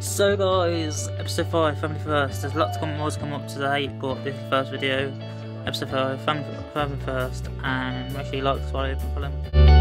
So guys, episode 5, Family First. There's lots of more to come up today, but this is the first video. Episode 5, Family, family First, and make sure you like, subscribe, and follow me.